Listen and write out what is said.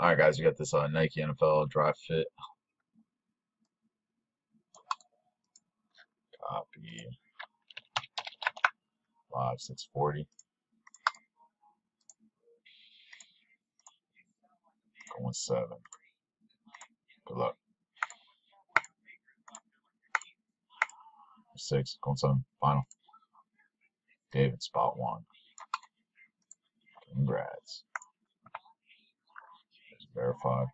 All right, guys, we got this uh, Nike NFL Dry Fit. Copy. Five six forty. Going seven. Good luck. Six. Going seven. Final. David, spot one. Congrats. Verified.